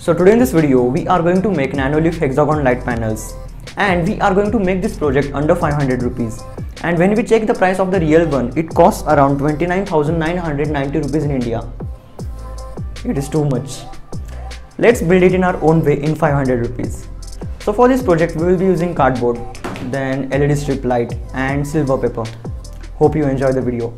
So today in this video, we are going to make Nanoleaf hexagon light panels and we are going to make this project under 500 rupees. And when we check the price of the real one, it costs around 29,990 rupees in India. It is too much. Let's build it in our own way in 500 rupees. So for this project, we will be using cardboard, then LED strip light and silver paper. Hope you enjoy the video.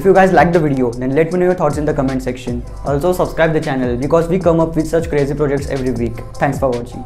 If you guys like the video, then let me know your thoughts in the comment section. Also subscribe the channel because we come up with such crazy projects every week. Thanks for watching.